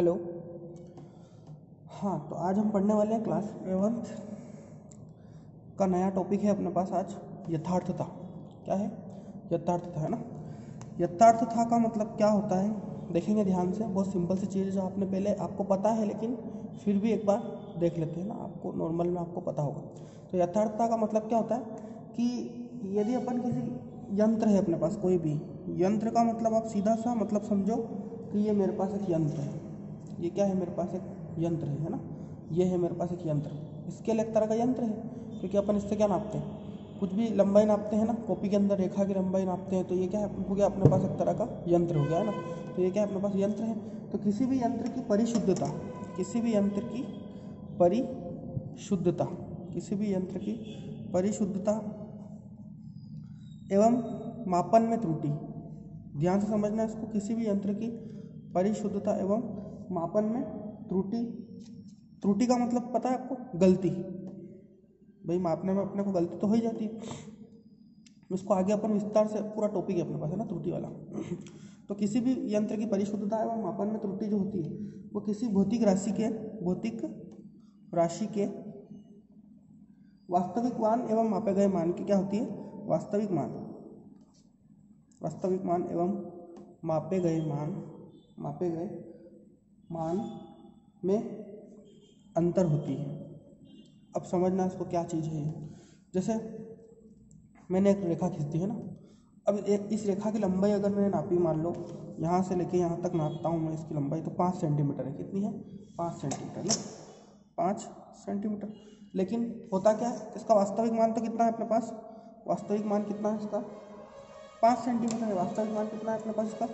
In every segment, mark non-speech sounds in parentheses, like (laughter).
Hello हाँ तो आज हम पढ़ने वाले हैं क्लास एलेवंथ का नया टॉपिक है अपने पास आज, यथार्थता। क्या है? यथार्थता, है ना? यथार्थता का मतलब क्या होता है? देखेंगे ध्यान से, बहुत सिंपल सी चीज़ जो आपने पहले, आपको पता है, लेकिन फिर भी एक बार देख लेते हैं ना, आपको नॉर्मल में आपको पता होगा। तो यथार्थता का मतलब क्या होता है? कि यदि अपन किसी यंत्र है अपने पास, कोई भी, यंत्र का मतलब आप सीधा सा मतलब समझो कि ये मेरे पास एक यंत्र है। ये क्या है मेरे पास एक यंत्र है है ना? ये है मेरे पास एक यंत्र। इसके लिए एक तरह का यंत्र है, क्योंकि अपन इससे क्या नापते हैं? कुछ भी लंबाई नापते हैं ना, कॉपी के अंदर रेखा की लंबाई नापते हैं तो ये क्या है? गया अपने पास एक तरह का यंत्र हो गया, है ना? तो ये क्या है? अपने पास यंत्र है। तो किसी भी यंत्र की परिशुद्धता, किसी भी यंत्र की परिशुद्धता, किसी भी यंत्र की परिशुद्धता एवं मापन में त्रुटि, ध्यान से समझना इसको, किसी भी यंत्र की परिशुद्धता एवं मापन में त्रुटि त्रुटि का मतलब पता है आपको? गलती। भाई, मापने में अपने को गलती तो हो ही जाती है। उसको आगे अपन विस्तार से, पूरा टॉपिक है अपने पास, है ना, त्रुटि वाला। तो किसी भी यंत्र की परिशुद्धता एवं मापन में त्रुटि जो होती है, वो किसी भौतिक राशि के, भौतिक राशि के, वास्तविक मान एवं मापे गए मान की क्या होती है? वास्तविक मान। वास्तविक मान एवं मापे गए मान, मापे गए मान में अंतर होती है। अब समझना इसको क्या चीज़ है। जैसे मैंने एक रेखा खींच दी है ना। अब एक, इस रेखा की लंबाई अगर मैंने नापी, मान लो, यहाँ से लेके यहाँ तक नापता हूँ मैं इसकी लंबाई तो पाँच सेंटीमीटर है। कितनी है? पाँच सेंटीमीटर ना। पाँच सेंटीमीटर। लेकिन होता क्या है, इसका वास्तविक मान तो कितना है अपने पास? वास्तविक मान कितना है इसका? पाँच सेंटीमीटर है। वास्तविक मान कितना है अपने पास इसका?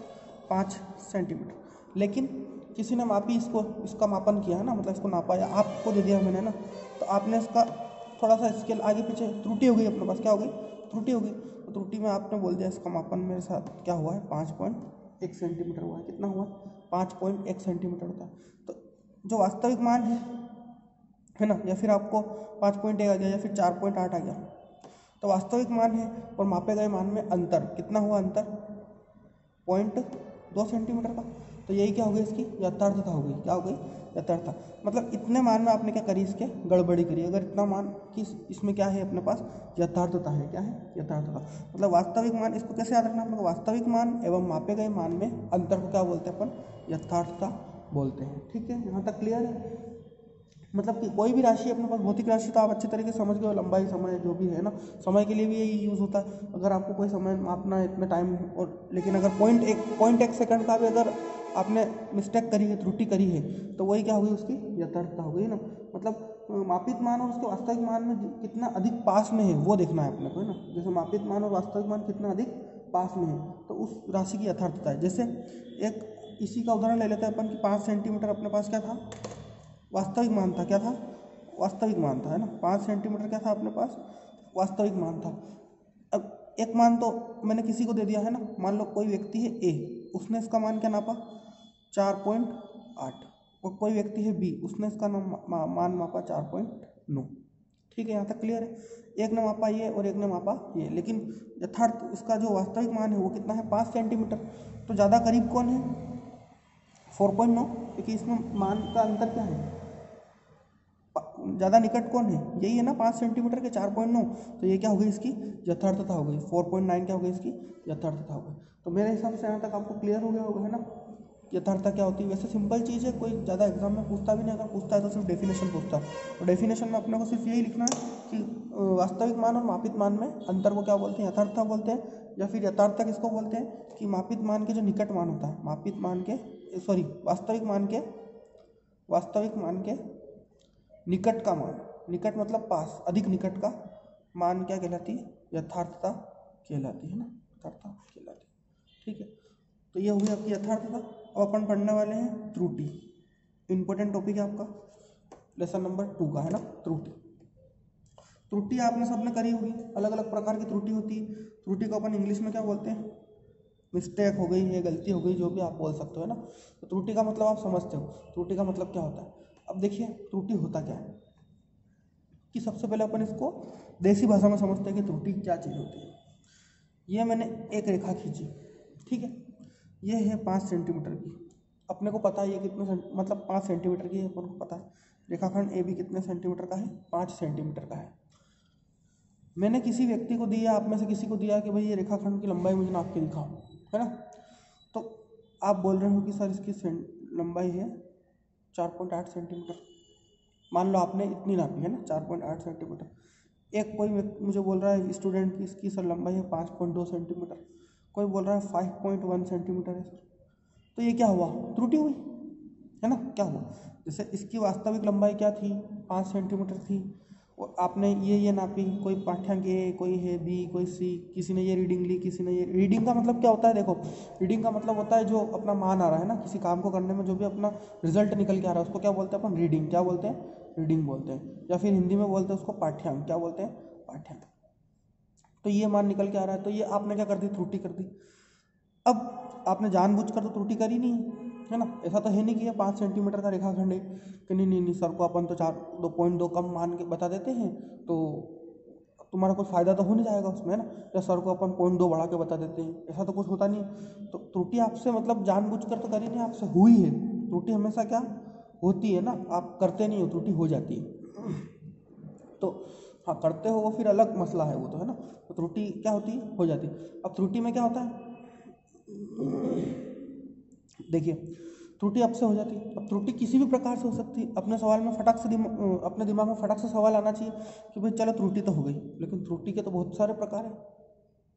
पाँच सेंटीमीटर। लेकिन किसी ने मापी, इसको, इसका मापन किया है ना मतलब इसको नापा या आपको दे दिया मैंने ना तो आपने इसका थोड़ा सा स्केल आगे पीछे, त्रुटि हो गई अपने पास, क्या हो गई? त्रुटि हो गई तो त्रुटि में आपने बोल दिया इसका मापन मेरे साथ क्या हुआ है? पाँच पॉइंट एक सेंटीमीटर हुआ है। कितना हुआ? है पाँच पॉइंट एक सेंटीमीटर होता है। तो जो वास्तविक मान है है ना, या फिर आपको पाँच पॉइंट एक आ गया, या फिर चार पॉइंट आठ आ गया तो वास्तविक मान है और मापे गए मान में अंतर, कितना हुआ अंतर? पॉइंट दो सेंटीमीटर का। तो यही क्या हो गई इसकी? यथार्थता हो गई। क्या हो गई? यथार्थता। मतलब इतने मान में आपने क्या करी इसके? गड़बड़ी करी। अगर इतना मान कि इसमें क्या है अपने पास? यथार्थता है। क्या है? यथार्थता। मतलब वास्तविक मान, इसको कैसे याद रखना आप वास्तविक मान एवं मापे गए मान में अंतर को क्या बोलते हैं अपन? यथार्थता बोलते हैं। ठीक है? यहाँ तक क्लियर है? मतलब कि कोई भी राशि अपने पास, भौतिक राशि तो आप अच्छे तरीके से समझ गए लंबाई समय जो भी है ना, समय के लिए भी यही यूज़ होता है। अगर आपको कोई समय मापना है, इतना टाइम और, लेकिन अगर पॉइंट एक पॉइंट एक सेकंड का भी अगर आपने मिस्टेक करी है, त्रुटि करी है तो वही क्या होगी उसकी? यथार्थता हो गई ना? मतलब मापित मान और उसके वास्तविक मान में कितना अधिक पास में है, वो देखना है अपने को, है ना? जैसे मापित मान और वास्तविक मान कितना अधिक पास में है तो उस राशि की यथार्थता है। जैसे एक, इसी का उदाहरण ले लेते हैं अपन कि पाँच सेंटीमीटर अपने पास क्या था? वास्तविक मान था क्या था? वास्तविक मान था है ना? पाँच सेंटीमीटर क्या था अपने पास? वास्तविक मान था अब एक मान तो मैंने किसी को दे दिया है ना? मान लो कोई व्यक्ति है ए उसने इसका मान क्या नापा? चार पॉइंट आठ। और कोई व्यक्ति है बी उसने इसका नाम मा, मान मापा चार पॉइंट नौ। ठीक है यहाँ तक क्लियर है? एक ने मापा ये और एक ने मापा ये। लेकिन यथार्थ इसका जो वास्तविक मान है वो कितना है? पाँच सेंटीमीटर। तो ज़्यादा करीब कौन है? फोर पॉइंट नौ। क्योंकि इसमें मान का अंतर क्या है? ज़्यादा निकट कौन है? यही है ना, पाँच सेंटीमीटर के चार पॉइंट नौ। तो ये क्या हो गई इसकी? यथार्थता हो गई। फोर पॉइंट नाइन क्या हो गई इसकी? यथार्थता हो गई। तो मेरे हिसाब से यहाँ तक आपको क्लियर हो गया होगा, है ना? यथार्थता क्या होती है? वैसे सिंपल चीज़ है, कोई ज़्यादा एग्ज़ाम में पूछता भी नहीं, अगर पूछता है तो सिर्फ़ डेफिनेशन पूछता है। और डेफिनेशन में अपने को सिर्फ़ यही लिखना है कि वास्तविक मान और मापित मान में अंतर को क्या बोलते हैं? यथार्थता बोलते हैं, या फिर यथार्थता किसको बोलते हैं? कि मापित मान के जो निकट मान होता है, मापित मान के सॉरी वास्तविक मान के, वास्तविक मान के निकट का मान। निकट मतलब पास, अधिक निकट का मान क्या कहलाती है? यथार्थता कहलाती है ना? यथार्थता कहलाती है। ठीक है? तो ये हुई आपकी यथार्थता। अब अपन पढ़ने वाले हैं त्रुटि। इंपॉर्टेंट टॉपिक है आपका। लेसन नंबर टू का, है ना? त्रुटि। त्रुटि आपने सबने करी होगी। अलग अलग प्रकार की त्रुटि होती है। त्रुटि को अपन इंग्लिश में क्या बोलते हैं? मिस्टेक हो गई है गलती हो गई, जो भी आप बोल सकते हो, है ना? तो त्रुटि का मतलब आप समझते हो। त्रुटि का मतलब क्या होता है? अब देखिए, त्रुटि होता क्या है? कि सबसे पहले अपन इसको देसी भाषा में समझते हैं कि त्रुटि क्या चीज़ होती है। ये मैंने एक रेखा खींची, ठीक है? ये है पाँच सेंटीमीटर की। अपने को पता है ये कितने मतलब पाँच सेंटीमीटर की है, अपन को पता है। रेखाखंड ए भी कितने सेंटीमीटर का है? पाँच सेंटीमीटर का है। मैंने किसी व्यक्ति को दिया, आप में से किसी को दिया कि भाई, ये रेखाखंड की लंबाई मुझे नाप के दिखाओ, है ना? तो आप बोल रहे हो कि सर, इसकी लंबाई है चार पॉइंट आठ सेंटीमीटर। मान लो आपने इतनी नापी है ना, चार पॉइंट आठ सेंटीमीटर। एक कोई मुझे बोल रहा है स्टूडेंट की इसकी सर लंबाई है पाँच पॉइंट दो सेंटीमीटर। कोई बोल रहा है फाइव पॉइंट वन सेंटीमीटर है सर। तो ये क्या हुआ? त्रुटि हुई, है ना? क्या हुआ? जैसे इसकी वास्तविक लंबाई क्या थी? पाँच सेंटीमीटर थी। आपने ये ये नापी कोई पाठ्यांक ए कोई है बी, कोई सी, किसी ने ये रीडिंग ली, किसी ने ये रीडिंग का मतलब क्या होता है देखो रीडिंग का मतलब होता है जो अपना मान आ रहा है ना, किसी काम को करने में जो भी अपना रिज़ल्ट निकल के आ रहा है, उसको क्या बोलते हैं अपन? रीडिंग क्या बोलते हैं? रीडिंग बोलते हैं। या फिर हिंदी में बोलते हैं उसको पाठ्यांक, क्या बोलते हैं? पाठ्यांक। तो ये मान निकल के आ रहा है तो ये आपने क्या कर दी? त्रुटि कर दी। अब आपने जानबूझ कर तो त्रुटि करी नहीं है ना? ऐसा तो है नहीं कि ये पाँच सेंटीमीटर का रेखाखंड है। कि नहीं नहीं नहीं सर को अपन तो चार, दो पॉइंट दो कम मान के बता देते हैं तो तुम्हारा कोई फ़ायदा तो हो नहीं जाएगा उसमें, है ना? या सर को अपन पॉइंट दो बढ़ा के बता देते हैं। ऐसा तो कुछ होता नहीं तो त्रुटि आपसे मतलब जानबूझकर तो करी नहीं, आपसे हुई है। त्रुटि हमेशा क्या होती है ना? आप करते नहीं हो, त्रुटि हो जाती है। तो हाँ करते हो वो फिर अलग मसला है वो तो है ना? तो त्रुटि क्या होती है? हो जाती है। अब त्रुटि में क्या होता है? देखिए त्रुटि आपसे हो जाती है। अब त्रुटि किसी भी प्रकार से हो सकती है। अपने सवाल में फटक से दिमा, अपने दिमाग में फटाक से सवाल आना चाहिए कि भाई चलो त्रुटि तो हो गई लेकिन त्रुटि के तो बहुत सारे प्रकार हैं।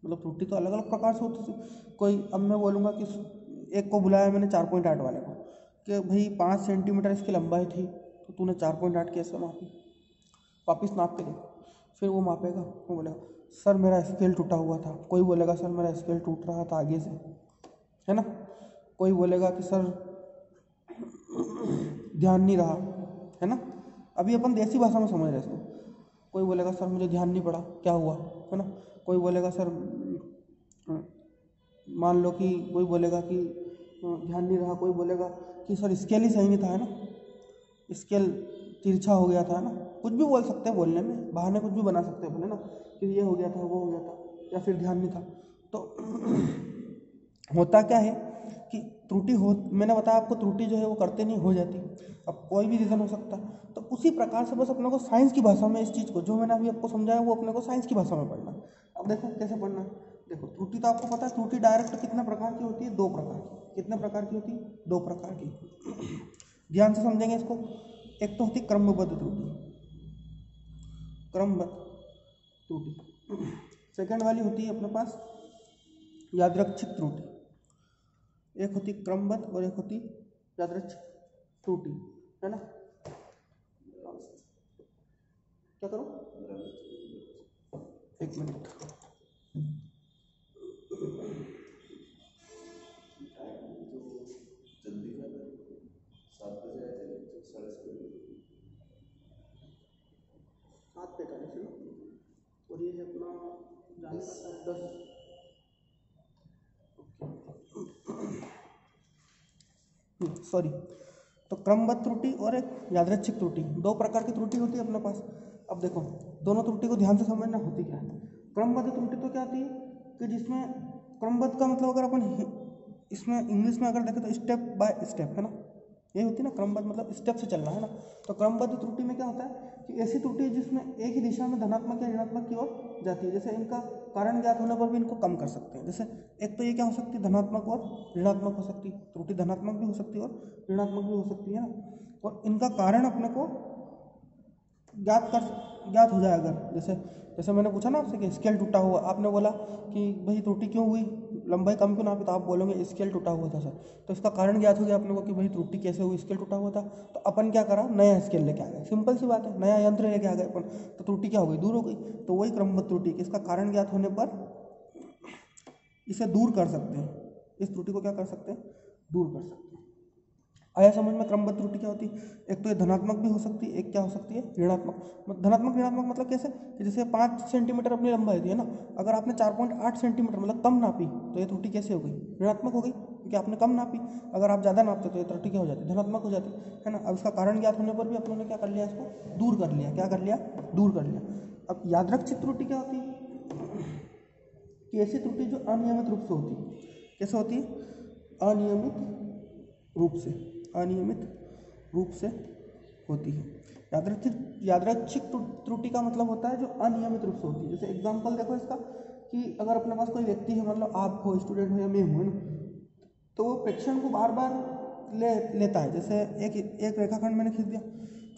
मतलब त्रुटि तो अलग अलग प्रकार से होती थी कोई अब मैं बोलूँगा कि एक को बुलाया मैंने चार पॉइंट आठ वाले को कि भाई पाँच सेंटीमीटर इसकी लंबाई थी तो तूने चार पॉइंट आठ कैसे मापी? वापिस नाप के देखो फिर वो मापेगा वो बोलेगा सर मेरा स्केल टूटा हुआ था। कोई बोलेगा सर मेरा स्केल टूट रहा था आगे से। है ना? कोई बोलेगा कि सर, ध्यान नहीं रहा, है ना? अभी अपन देसी भाषा में समझ रहे इसको। कोई बोलेगा, सर, मुझे ध्यान नहीं पड़ा, क्या हुआ? है ना? कोई बोलेगा, सर, मान लो कि कोई बोलेगा कि, ध्यान नहीं रहा, कोई बोलेगा कि, सर, स्केल ही सही नहीं था, है ना? स्केल तिरछा हो गया था ना? कुछ भी बोल सकते हैं बोलने में, बहाने कुछ भी बना सकते हैं अपने ना? कि ये हो गया था, वो हो गया था, या फिर ध्यान नहीं था। तो (clears throat) होता क्या है? त्रुटि हो, मैंने बताया आपको त्रुटि जो है वो करते नहीं, हो जाती। अब कोई भी रीज़न हो सकता। तो उसी प्रकार से बस अपने को साइंस की भाषा में इस चीज़ को, जो मैंने अभी आपको समझाया, वो अपने को साइंस की भाषा में पढ़ना। अब देखो कैसे पढ़ना। देखो, त्रुटि तो आपको पता है, त्रुटि डायरेक्ट कितने प्रकार की होती है? दो प्रकार की। कितने प्रकार की होती? है दो प्रकार की। ध्यान से समझेंगे इसको। एक तो होती क्रमबद्ध त्रुटि। क्रमबद्ध त्रुटि। सेकेंड वाली होती है अपने पास यादृच्छिक त्रुटि। एक होती क्रमबद्ध और एक होती यादृच्छिक त्रुटि, है ना? क्या करो? एक मिनट। सात पैंतालीस है और ये है अपना का दस सॉरी तो क्रमबद्ध त्रुटि और एक यादृच्छिक त्रुटि, दो प्रकार की त्रुटि होती है अपने पास। अब देखो, दोनों त्रुटि को ध्यान से समझना होती क्या है? क्रमबद्ध त्रुटि तो क्या होती है? कि जिसमें क्रमबद्ध का मतलब अगर अपन इसमें इंग्लिश में अगर देखें तो स्टेप बाय स्टेप है ना? ये होती है ना, क्रमबद्ध मतलब स्टेप से चलना, है ना? तो क्रमबद्ध त्रुटि में क्या होता है कि ऐसी त्रुटि है जिसमें एक ही दिशा में धनात्मक या ऋणात्मक की ओर जाती है। जैसे इनका कारण ज्ञात होने पर भी इनको कम कर सकते हैं। जैसे एक तो ये क्या हो सकती है, धनात्मक और ऋणात्मक हो सकती है त्रुटि धनात्मक भी हो सकती है और ऋणात्मक भी हो सकती है ना? और इनका कारण अपने को ज्ञात कर, ज्ञात हो जाए अगर। जैसे जैसे मैंने पूछा ना आपसे कि स्केल टूटा हुआ, आपने बोला कि भाई त्रुटि क्यों हुई? लंबाई कम क्यों ना तो आप बोलोगे स्केल टूटा हुआ था सर तो इसका कारण ज्ञात हो गया अपने को कि भाई त्रुटि कैसे हुई? स्केल टूटा हुआ था। तो अपन क्या करा? नया स्केल लेके आ गए। सिंपल सी बात है, नया यंत्र लेके आ गए अपन। तो त्रुटि क्या हो गई? दूर हो गई। तो वही क्रमबद्ध त्रुटि इसका कारण ज्ञात होने पर इसे दूर कर सकते हैं। इस त्रुटि को क्या कर सकते हैं? दूर कर सकते हैं। आया समझ में क्रमबद्ध त्रुटि क्या होती? है एक तो ये धनात्मक भी हो सकती है, एक क्या हो सकती है? ऋणात्मक। धनात्मक, ऋणात्मक मतलब कैसे? कि जैसे पाँच सेंटीमीटर अपनी लंबाई थी है ना, अगर आपने चार पॉइंट आठ सेंटीमीटर मतलब कम नापी तो ये त्रुटि कैसे हो गई? ऋणात्मक हो गई, क्योंकि आपने कम नापी। अगर आप ज़्यादा नापते तो ये त्रुटि क्या हो जाती? धनात्मक हो जाती, है ना? अब इसका कारण ज्ञात होने पर भी अपनों ने क्या कर लिया इसको? दूर कर लिया। क्या कर लिया? दूर कर लिया। अब यादरक्षित त्रुटि क्या होती? है कि ऐसी त्रुटि जो अनियमित रूप से होती। है कैसे होती? है अनियमित रूप से। अनियमित रूप से होती है। यादृच्छिक यादृच्छिक त्रुटि का मतलब होता है जो अनियमित रूप से होती है। जैसे एग्ज़ाम्पल देखो इसका कि अगर अपने पास कोई व्यक्ति है मतलब आप हो स्टूडेंट हो या मैं हूँ तो वो प्रेक्षण को बार बार ले, लेता है। जैसे एक एक रेखाखंड मैंने खींच दिया,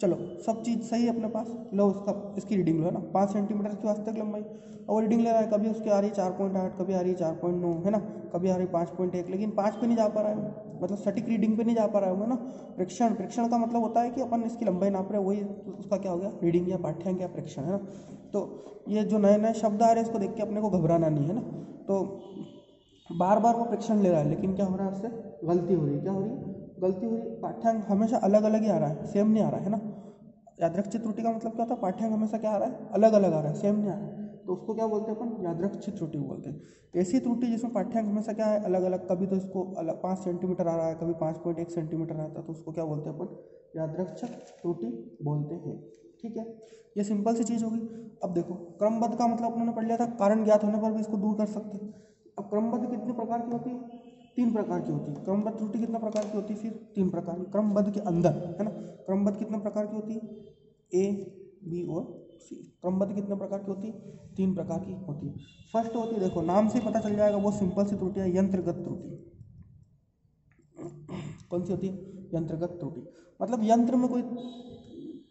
चलो, सब चीज़ सही है अपने पास, लो उसका इसकी रीडिंग लो, है ना? पाँच सेंटीमीटर की वास्तविक लंबाई, और रीडिंग ले रहा है, कभी उसकी आ रही है चार पॉइंट आठ, कभी आ रही है चार पॉइंट नौ, है ना? कभी आ रही है पाँच पॉइंट एक, लेकिन पाँच पे नहीं जा पा रहा है मतलब सटीक रीडिंग पे नहीं जा पा रहा है ना? प्रेक्षण प्रेक्षण का मतलब होता है कि अपन इसकी लंबाई नाप रहे वही उसका क्या हो गया? रीडिंग या पाठ्यांक या प्रेक्षण, है ना? तो ये जो नए नए शब्द आ रहे हैं, इसको देख के अपने को घबराना नहीं है ना? तो बार बार वो प्रेक्षण ले रहा है, लेकिन क्या हो रहा है उससे? गलती हो रही है। क्या हो रही है? गलती हो रही है। पाठ्यांक हमेशा अलग अलग ही आ रहा है सेम नहीं आ रहा, है ना? यादृक्षित त्रुटि का मतलब क्या होता है? पाठ्यांक हमेशा क्या आ रहा है? अलग अलग आ रहा है सेम नहीं आ रहा। है तो उसको क्या बोलते हैं अपन? यादृक्षित त्रुटि बोलते हैं। ऐसी त्रुटि जिसमें पाठ्यांक हमेशा क्या है? अलग अलग। कभी तो इसको अलग, पाँच सेंटीमीटर आ रहा है, कभी पाँच पॉइंट एक सेंटीमीटर आता है तो उसको क्या बोलते हैं अपन? यादृक्षक त्रुटि बोलते हैं। ठीक है? ये सिंपल सी चीज़ होगी। अब देखो, क्रमबद्ध का मतलब अपने पढ़ लिया था, कारण ज्ञात होने पर भी इसको दूर कर सकते हैं। अब क्रमबद्ध कितने प्रकार की होती है? तीन प्रकार की होती है। क्रमबद्ध त्रुटि कितने प्रकार की होती है? फिर तीन प्रकार की। क्रमबद्ध के अंदर, है ना? क्रमबद्ध कितने प्रकार की होती है? ए बी और क्रमबद्ध कितने प्रकार की होती? है तीन प्रकार की होती। है फ़र्स्ट होती है देखो, नाम से पता चल जाएगा, वो सिंपल सी त्रुटि है, यंत्रगत त्रुटि। कौन सी होती? है यंत्रगत त्रुटि। मतलब यंत्र में कोई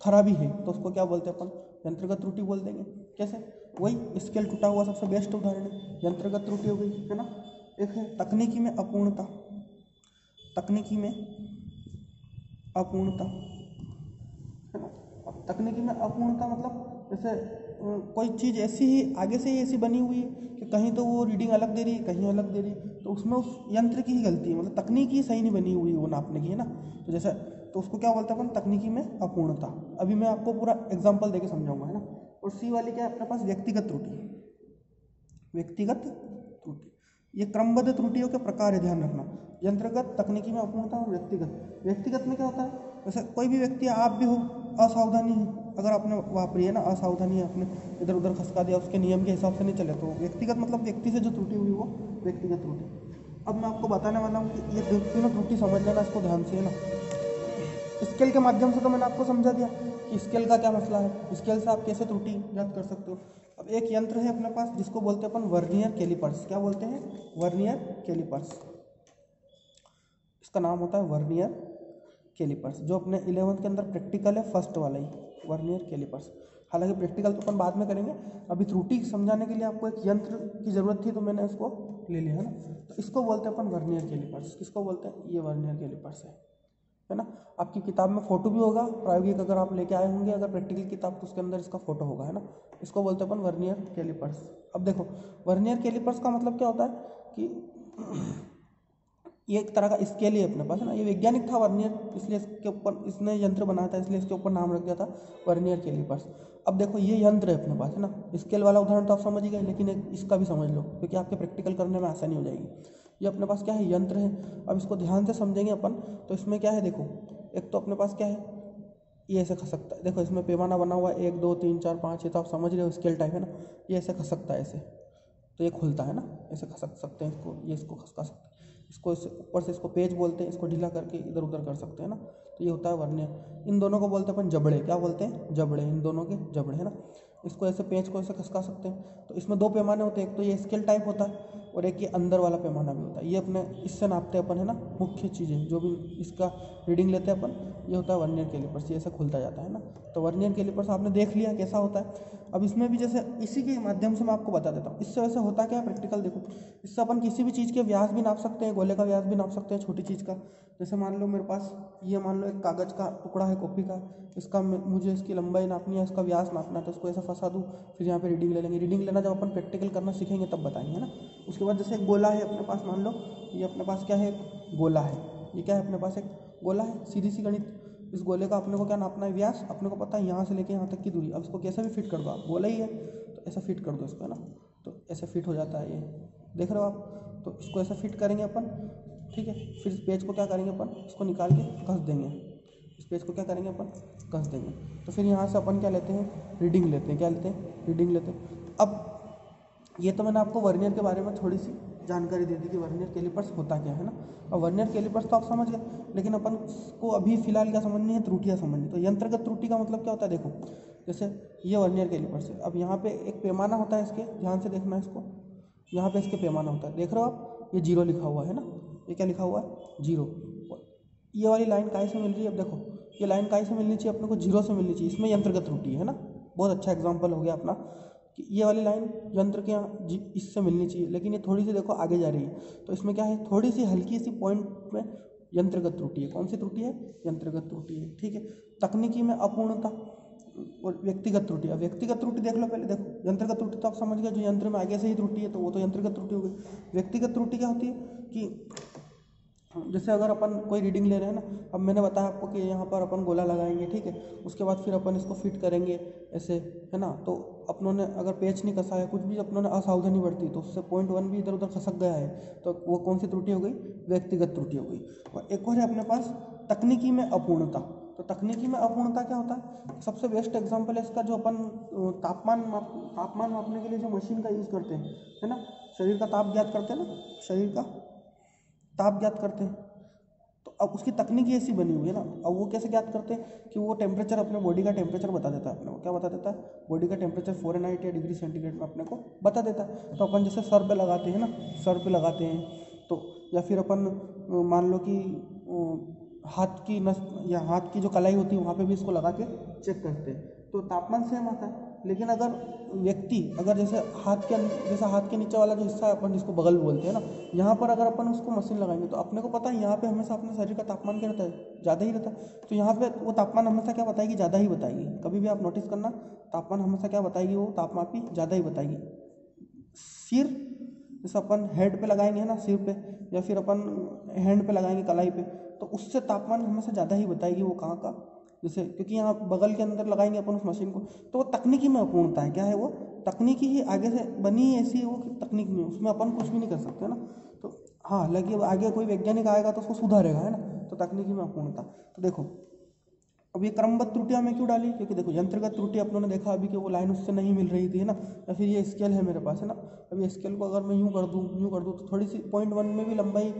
खराबी है तो उसको क्या बोलते हैं अपन? यंत्रगत त्रुटि बोल देंगे। कैसे? वही स्केल टूटा हुआ सबसे बेस्ट उदाहरण है। यंत्रगत त्रुटि हो गई, है ना? एक है तकनीकी में अपूर्णता। तकनीकी में अपूर्णता, है ना? तकनीकी में अपूर्णता मतलब जैसे कोई चीज़ ऐसी ही, आगे से ही ऐसी बनी हुई है कि कहीं तो वो रीडिंग अलग दे रही है, कहीं अलग दे रही है तो उसमें उस यंत्र की ही गलती है मतलब तकनीकी ही सही नहीं बनी हुई वो नापने की, है ना? तो जैसे तो उसको क्या बोलते हैं अपन? तकनीकी में अपूर्णता। अभी मैं आपको पूरा एग्ज़ाम्पल देके समझाऊँगा, है ना? और सी वाली क्या है? अपने पास व्यक्तिगत त्रुटि व्यक्तिगत त्रुटि। ये क्रमबद्ध त्रुटियों के प्रकार है, ध्यान रखना। यंत्रगत, तकनीकी में अपूर्णता और व्यक्तिगत। व्यक्तिगत में क्या होता है? जैसे कोई भी व्यक्ति आप भी हो, असावधानी है अगर आपने वापरी है ना असावधानी आपने इधर उधर खसका दिया, उसके नियम के हिसाब से नहीं चले तो व्यक्तिगत मतलब व्यक्ति से जो त्रुटि हुई वो व्यक्तिगत त्रुटि। अब मैं आपको बताने वाला हूँ कि ये तीनों त्रुटि समझ लेना इसको ध्यान से, है ना? स्केल के माध्यम से तो मैंने आपको समझा दिया कि स्केल का क्या मसला है, स्केल से आप कैसे त्रुटि ज्ञात कर सकते हो। अब एक यंत्र है अपने पास, जिसको बोलते हैं अपन वर्नियर कैलिपर्स। क्या बोलते हैं? Vernier callipers. इसका नाम होता है वर्नियर कैलिपर्स, जो अपने इलेवंथ के अंदर प्रैक्टिकल है, फ़र्स्ट वाला ही। वर्नियर कैलिपर्स हालाँकि प्रैक्टिकल तो अपन बाद में करेंगे। अभी त्रुटि समझाने के लिए आपको एक यंत्र की ज़रूरत थी तो मैंने उसको ले लिया, है ना? तो इसको बोलते हैं अपन वर्नियर कैलिपर्स किसको बोलते हैं? ये वर्नियर कैलिपर्स है है ना? आपकी किताब में फ़ोटो भी होगा, प्रायोगिक अगर आप लेके आए होंगे, अगर प्रैक्टिकल किताब तो उसके अंदर इसका फ़ोटो होगा, है ना? इसको बोलते हैं अपन वर्नियर कैलिपर्स अब देखो, वर्नियर कैलिपर्स का मतलब क्या होता है कि ये एक तरह का स्केल ही अपने पास, है ना? ये वैज्ञानिक था वर्नियर, इसलिए इसके ऊपर, इसने यंत्र बनाया था, इसलिए इसके ऊपर नाम रख दिया था वर्नियर के लिए कैलिपर्स। अब देखो, ये यंत्र है अपने पास, है ना? स्केल वाला उदाहरण तो आप समझ ही गए, लेकिन एक इसका भी समझ लो, क्योंकि आपके प्रैक्टिकल करने में आसानी हो जाएगी। ये अपने पास क्या है? यंत्र है। अब इसको ध्यान से समझेंगे अपन तो इसमें क्या है देखो, एक तो अपने पास क्या है? ये ऐसे खसकता है। देखो, इसमें पैमाना बना हुआ है, एक, दो, तीन, चार, पाँच, ये तो आप समझ रहे हो स्केल टाइप है ना? ये ऐसे खसकता है, ऐसे। तो ये खुलता है ना? ऐसे खसक सकते हैं इसको, ये इसको खसका सकते हैं। इसको इस ऊपर से इसको पेज बोलते हैं, इसको ढीला करके इधर उधर कर सकते हैं ना? तो ये होता है वर्नियर इन दोनों को बोलते हैं अपन जबड़े। क्या बोलते हैं? जबड़े। इन दोनों के जबड़े, है ना? इसको ऐसे पेज को ऐसे खसका सकते हैं। तो इसमें दो पैमाने होते हैं। एक तो ये स्केल टाइप होता है और एक ये अंदर वाला पैमाना भी होता है। ये अपने इससे नापते अपन, है ना? मुख्य चीज़ें, जो भी इसका रीडिंग लेते हैं अपन। ये होता है वर्नियर कैलिपर्स ये ऐसे खुलता जाता है ना? तो वर्नियर कैलिपर्स आपने देख लिया कैसा होता है। अब इसमें भी जैसे इसी के माध्यम से मैं आपको बता देता हूँ। इससे वैसे होता क्या है प्रैक्टिकल देखो। इससे अपन किसी भी चीज़ के व्यास भी नाप सकते हैं, गोले का व्यास भी नाप सकते हैं, छोटी चीज़ का। जैसे मान लो मेरे पास ये मान लो एक कागज़ का टुकड़ा है, कॉपी का। इसका मुझे इसकी लंबाई नापनी है, इसका व्यास नापना है तो इसको ऐसा फंसा दूँ, फिर यहाँ पर रीडिंग ले लेंगे। रीडिंग लेना जब अपन प्रैक्टिकल करना सीखेंगे, तब बताएँगे ना? उसके बाद जैसे गोला है अपने पास, मान लो, ये अपने पास क्या है? गोला है। ये क्या है? अपने पास एक गोला है, सीधी सी गणित। इस गोले का अपने को क्या नापना है व्यास? अपने को पता है यहाँ से लेके यहाँ तक की दूरी। अब इसको कैसे भी फिट कर दो आप। गोला ही है तो ऐसा फिट कर दो इसको, है ना? तो ऐसे फिट हो जाता है ये। देख रहे हो आप? तो इसको ऐसा फिट करेंगे अपन, ठीक है? फिर इस पेज को क्या करेंगे अपन? इसको निकाल के घस देंगे। इस पेज को क्या करेंगे अपन? घस देंगे। तो फिर यहाँ से अपन क्या लेते हैं? रीडिंग लेते हैं। क्या लेते हैं? रीडिंग लेते हैं। अब ये तो मैंने आपको वर्नियर के बारे में थोड़ी सी जानकारी दे दी कि वर्नियर कैलिपर्स होता क्या है ना? और वर्नियर कैलिपर्स तो आप समझ गए, लेकिन अपन को अभी फ़िलहाल क्या समझनी है, त्रुटियाँ समझनी तो यंत्रगत त्रुटि का मतलब क्या होता है? देखो, जैसे ये वर्नियर कैलिपर्स है। अब यहाँ पे एक पैमाना होता है इसके, ध्यान से देखना इसको। यहाँ पे इसके पैमाना होता है। देख रहे हो आप? ये ज़ीरो लिखा हुआ है ना? ये क्या लिखा हुआ है? ज़ीरो। ये वाली लाइन काय से मिल रही है? अब देखो, ये लाइन काय से मिलनी चाहिए? अपने को ज़ीरो से मिलनी चाहिए। इसमें यंत्रगत त्रुटि है ना? बहुत अच्छा एग्ज़ाम्पल हो गया अपना। कि ये वाली लाइन यंत्र के यहाँ इससे मिलनी चाहिए। लेकिन ये थोड़ी सी देखो आगे जा रही है। तो इसमें क्या है? थोड़ी सी हल्की सी पॉइंट में यंत्रगत त्रुटि है। कौन सी त्रुटि है? यंत्रगत त्रुटि है। ठीक है? तकनीकी में अपूर्णता और व्यक्तिगत त्रुटि। अब व्यक्तिगत त्रुटि देख लो पहले। देखो, यंत्रगत त्रुटि तो आप समझ गए, जो यंत्र में आगे से ही त्रुटि है तो वो तो यंत्रगत त्रुटि हो गई। व्यक्तिगत त्रुटि क्या होती है? कि जैसे अगर अपन कोई रीडिंग ले रहे हैं ना, अब मैंने बताया आपको कि यहाँ पर अपन गोला लगाएँगे, ठीक है? उसके बाद फिर अपन इसको फिट करेंगे ऐसे, है ना? तो अपनों ने अगर पेच नहीं कसा है कुछ भी, अपनों ने असावधानी बरती तो उससे पॉइंट वन भी इधर उधर खसक गया है। तो वो कौन सी त्रुटि हो गई? व्यक्तिगत त्रुटि हो गई। और एक और है अपने पास, तकनीकी में अपूर्णता। तो तकनीकी में अपूर्णता क्या होता है? सबसे बेस्ट एग्ज़ाम्पल है इसका जो अपन तापमान माप, तापमान मापने के लिए जो मशीन का यूज़ करते हैं, है ना? शरीर का ताप ज्ञात करते हैं ना? शरीर का ताप ज्ञात करते हैं। तो अब उसकी तकनीक ऐसी बनी हुई है ना। अब वो कैसे ज्ञात करते हैं कि वो टेम्परेचर अपने बॉडी का टेम्परेचर बता देता है अपने को। क्या बता देता है? बॉडी का टेम्परेचर फोर एन या डिग्री सेंटीग्रेड में अपने को बता देता है। तो अपन जैसे सर पे लगाते हैं ना, सर पे लगाते हैं तो या फिर अपन मान लो कि हाथ की नस, या हाथ की जो कलाई होती है, वहाँ पे भी इसको लगा के चेक करते हैं। तो तापमान सेम आता है। लेकिन अगर व्यक्ति, अगर जैसे हाथ के जैसे हाथ के नीचे वाला जो हिस्सा है अपन जिसको बगल बोलते हैं ना, यहाँ पर अगर अपन उसको मशीन लगाएँगे तो अपने को पता है यहाँ पे हमेशा अपने शरीर का तापमान क्या रहता है? ज़्यादा ही रहता है। तो यहाँ पे वो तापमान हमेशा क्या बताएगी? ज़्यादा ही बताएगी। कभी भी आप नोटिस करना, तापमान हमेशा क्या बताएगी वो? तापमापी ज़्यादा ही बताएगी। सिर, जैसे अपन हेड पे लगाएँगे ना, सिर पे, या फिर अपन हैंड पे लगाएँगे कलाई पे तो उससे तापमान हमेशा ज़्यादा ही बताएगी वो कहाँ का? जैसे क्योंकि यहाँ बगल के अंदर लगाएँगे अपन उस मशीन को तो वो तकनीकी में अपूर्णता है। क्या है वो? तकनीकी ही आगे से बनी ऐसी है वो कि तकनीक में उसमें अपन कुछ भी नहीं कर सकते ना? तो हाँ लगे, आगे कोई वैज्ञानिक आएगा तो उसको सुधारेगा, है ना? तो तकनीकी में अपूर्णता तो देखो अब ये क्रमबद्ध त्रुटियाँ मैं क्यों डाली? क्योंकि देखो यंत्रगत त्रुटि अपनों ने देखा, अभी कि वो लाइन उससे नहीं मिल रही थी, है ना? या फिर ये स्केल है मेरे पास, है ना? अब ये स्केल को अगर मैं यूँ कर दूँ, यूँ कर दूँ तो थोड़ी सी पॉइंट वन में भी लंबाई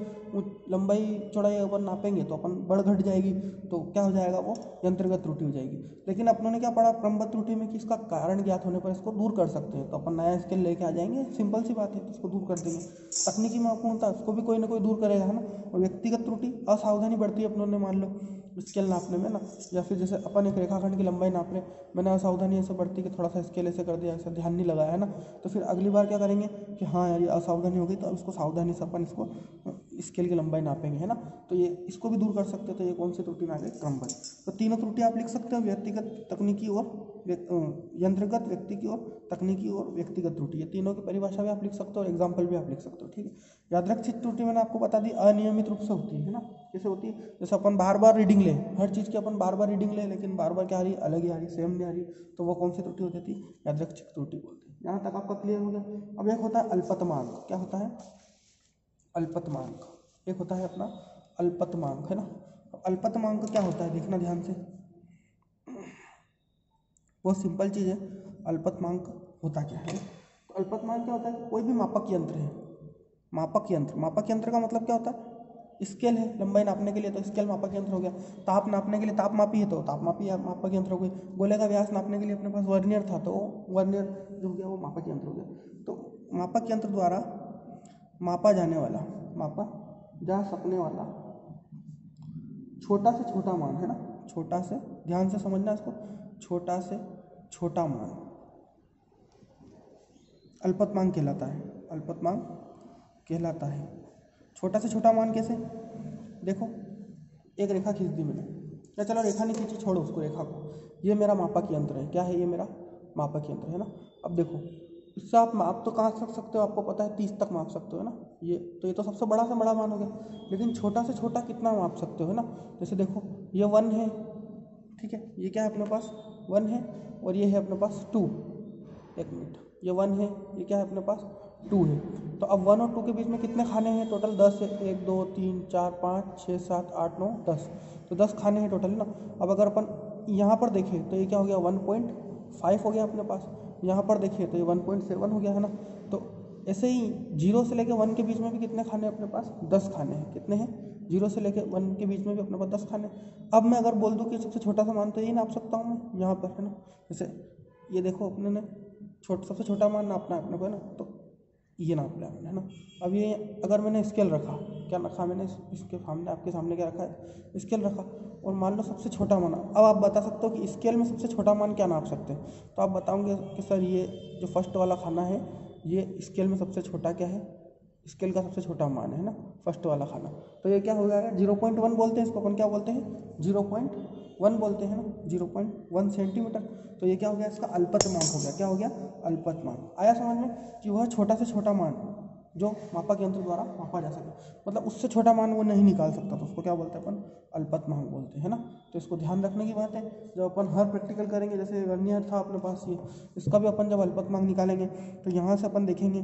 लंबाई चौड़ाई अपन नापेंगे तो अपन बढ़ घट जाएगी तो क्या हो जाएगा वो? यंत्रगत त्रुटि हो जाएगी। लेकिन अपनों ने क्या पढ़ा? क्रमबद्ध त्रुटि में कि इसका कारण ज्ञात होने पर इसको दूर कर सकते हैं। तो अपन नया स्केल लेके आ जाएँगे सिंपल सी बात है, इसको दूर कर देंगे। तकनीकी में अपूर्णता उसको भी कोई ना कोई दूर करेगा, है ना? और व्यक्तिगत त्रुटि, असावधानी बढ़ती है अपनों ने, मान लो। स्केल नापने में ना, या फिर जैसे अपन एक रेखाखंड की लंबाई नाप रहे मैंने असावधानी ऐसे बढ़ती कि थोड़ा सा स्केल ऐसे कर दिया, ऐसा ध्यान नहीं लगाया, है ना? तो फिर अगली बार क्या करेंगे कि हाँ यार, ये असावधानी हो गई तो अब इसको सावधानी से अपन इसको स्केल की लंबाई नापेंगे, है ना? तो ये इसको भी दूर कर सकते तो ये कौन सी त्रुटि में आ गई क्रमबद्ध तो तीनों त्रुटि आप लिख सकते हो, व्यक्तिगत तकनीकी और यंत्रगत व्यक्ति की और तकनीकी और व्यक्तिगत त्रुटि। ये तीनों की परिभाषा भी आप लिख सकते हो और एग्ज़ाम्पल भी आप लिख सकते हो, ठीक है? यादरक्षित त्रुटि मैंने आपको बता दी, अनियमित रूप से होती है ना? कैसे होती है, जैसे अपन बार बार रीडिंग ले, हर चीज़ की अपन बार बार रीडिंग ले, लेकिन बार बार क्या आ रही अलग ही आ रही सेम नहीं आ रही तो वो कौन सी त्रुटि हो जाती है यादरक्षित त्रुटि बोलते हैं। यहाँ तक आपका क्लियर हो गया। अब एक होता है अल्पतमांक। क्या होता है? अल्पतमांक। एक होता है अपना अल्पतमांक, है ना? अल्पतमांक क्या होता है? देखना ध्यान से। बहुत सिंपल चीज़ है। अल्पतमांक होता क्या है? तो अल्पतमांक क्या होता है? कोई भी मापक यंत्र है। मापक यंत्र। मापक यंत्र का मतलब क्या होता है? स्केल है। लंबाई नापने के लिए तो स्केल मापक यंत्र हो गया। ताप नापने के लिए ताप मापी है तो ताप मापी मापक यंत्र हो गई गोले का व्यास नापने के लिए अपने पास वर्नियर था तो वर्नियर जो हो गया वो मापक यंत्र हो गया। तो मापक यंत्र द्वारा मापा जाने वाला, मापा जा सकने वाला। छोटा से छोटा मान, है ना? छोटा से, ध्यान से समझना इसको। छोटा से छोटा मान। अल्पतमांक कहलाता है, अल्पतमांक कहलाता है। छोटा से छोटा मान कैसे? देखो, एक रेखा खींच दी मैंने। या चलो रेखा नहीं खींची, छोड़ो उसको, रेखा को। ये मेरा मापा मापक यंत्र है। क्या है ये मेरा? मापा मापक यंत्र है ना? अब देखो इससे आप माप तो कहाँ रख सकते हो? आपको पता है, तीस तक माप सकते हो ना? ये तो ये तो सबसे बड़ा से बड़ा मान हो गया। लेकिन छोटा से छोटा कितना माप सकते हो ना? जैसे देखो, ये वन है, ठीक है? ये क्या है अपने पास? वन है और ये है अपने पास टू। एक मिनट। ये वन है, ये क्या है अपने पास? टू है। तो अब वन और टू के बीच में कितने खाने हैं? टोटल दस है। एक, दो, तीन, चार, पाँच, छः, सात, आठ, नौ, दस। तो दस खाने हैं टोटल ना? अब अगर अपन यहाँ पर देखें तो ये क्या हो गया? वन पॉइंट फाइव हो गया अपने पास। यहाँ पर देखिए तो ये वन पॉइंट सेवन हो गया, है ना? तो ऐसे ही ज़ीरो से लेकर वन के बीच में भी कितने खाने अपने पास? दस खाने हैं। कितने हैं? ज़ीरो से लेकर वन के बीच में भी अपने पास दस खाने अब मैं अगर बोल दूँ कि सबसे छोटा सा मान तो यही नाप सकता हूँ मैं, यहाँ पर, है ना? जैसे ये देखो, अपने ने छोट, सबसे छोटा मान नापना है अपने को, है ना? तो ये नाप लिया मैंने, है ना? अब ये अगर मैंने स्केल रखा, क्या रखा मैंने? इसके सामने, आपके सामने क्या रखा है? स्केल रखा। और मान लो सबसे छोटा माना, अब आप बता सकते हो कि स्केल में सबसे छोटा मान क्या नाप सकते हैं? तो आप बताओगे कि सर ये जो फ़र्स्ट वाला खाना है, ये स्केल में सबसे छोटा क्या है? स्केल का सबसे छोटा मान, है ना? फ़र्स्ट वाला खाना। तो ये क्या हो जाएगा ज़ीरो पॉइंट वन बोलते हैं इसको, अपन क्या बोलते हैं? ज़ीरो पॉइंट वन बोलते हैं ना, ज़ीरो पॉइंट वन सेंटीमीटर तो ये क्या हो गया, इसका अल्पत अल्पतमांक हो गया, क्या हो गया, अल्पत अल्पतमांक आया समझ में कि वह छोटा से छोटा मान, जो मापा के यंत्र द्वारा मापा जा सके। मतलब उससे छोटा मान वो नहीं निकाल सकता तो उसको क्या बोलते हैं अपन, अल्पत अल्पतमांक बोलते हैं ना? तो इसको ध्यान रखने की बात है, जब अपन हर प्रैक्टिकल करेंगे, जैसे वर्नियर था अपने पास ये, इसका भी अपन जब अल्पत अल्पतमांक निकालेंगे तो यहाँ से अपन देखेंगे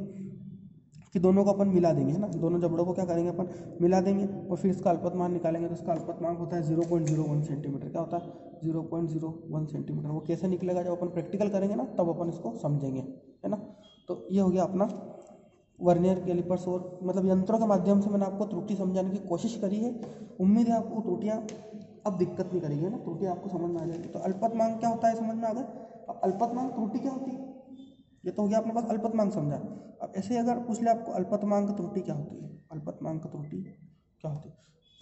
कि दोनों को अपन मिला देंगे, है ना? दोनों जबड़ों को क्या करेंगे अपन? मिला देंगे और फिर इसका अल्पतमान निकालेंगे तो इसका अल्पतमांक होता है zero point zero one centimetre. क्या होता है? Zero point zero one centimetre. वो कैसे निकलेगा? जब अपन प्रैक्टिकल करेंगे ना, तब अपन इसको समझेंगे, है ना? तो ये हो गया अपना वर्नियर कैलिपर्स और मतलब यंत्रों के माध्यम से मैंने आपको त्रुटि समझाने की कोशिश करी है। उम्मीद है आपको त्रुटियाँ अब दिक्कत नहीं करेगी, है ना? त्रुटि आपको समझ में आ जाएगी। तो अल्पतमांक क्या होता है समझ में आ गया? अब अल्पतमांक त्रुटि क्या होती है? ये तो हो गया अपने पास अल्पतमांक समझा। अब ऐसे अगर पूछ ले आपको, अल्पतमांक त्रुटि क्या होती है? अल्पतमांक त्रुटि क्या होती है?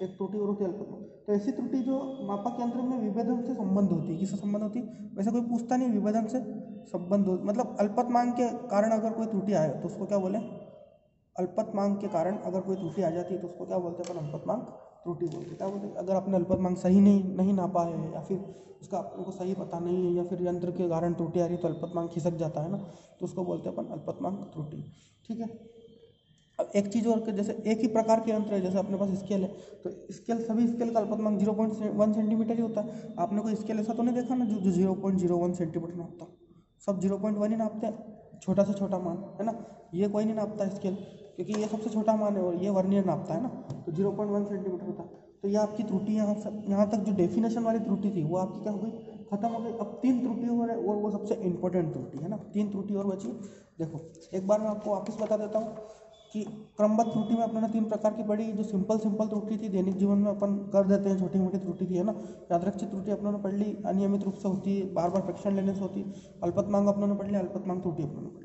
एक त्रुटि और होती है अल्पतमांक। तो ऐसी त्रुटि जो मापक यंत्र में विभेदन से संबंध होती है, किससे संबंध होती है? वैसे कोई पूछता नहीं, विभेदन से संबंध हो मतलब अल्पतमांक के कारण अगर कोई त्रुटि आए तो उसको क्या बोले? अल्पतमांक के कारण अगर कोई त्रुटि आ जाती है तो उसको क्या बोलते हैं अपन अल्पतमांक? त्रुटि बोलते हैं अगर आपने अल्पतमांक सही नहीं नहीं नापा है, या फिर उसका आपको सही पता नहीं है, या फिर यंत्र के कारण त्रुटि आ रही है तो अल्पतमांक खिसक जाता है ना तो उसको बोलते हैं अपन अल्पतमांक त्रुटि, ठीक है? अब एक चीज़ और जैसे एक ही प्रकार के यंत्र है, जैसे अपने पास स्केल है तो स्केल सभी स्केल का अल्पतमांक ज़ीरो पॉइंट वन सेंटीमीटर ही होता है। आपने कोई स्केल ऐसा तो नहीं देखा ना, जो जो zero point zero one centimetre नापता? सब ज़ीरो पॉइंट वन ही नापते हैं, छोटा से छोटा मान, है ना? ये कोई नहीं नापता स्केल क्योंकि ये सबसे छोटा मान है और ये वर्नियर नापता है ना तो ज़ीरो पॉइंट वन सेंटीमीटर होता। तो ये आपकी त्रुटि यहाँ से, यहाँ तक जो डेफिनेशन वाली त्रुटि थी, वो आपकी क्या हो गई? खत्म हो गई। अब तीन त्रुटि हो रहे और वो सबसे इंपॉर्टेंट त्रुटि है ना। तीन त्रुटि और बची। देखो, एक बार मैं आपको वापस बता देता हूँ कि क्रमबद्ध त्रुटि में अपने तीन प्रकार की पढ़ी जो सिंपल सिंपल त्रुटि थी, दैनिक जीवन में अपन कर देते हैं, छोटी मोटी त्रुटि थी, है ना। यादरक्षित त्रुटि अपनों ने पढ़ ली, अनियमित रूप से होती है बार बार परीक्षण लेने से होती है अल्पतमांग अपनों ने पढ़ लिया अल्पतमांग त्रुटि अपनों ने पढ़ ली।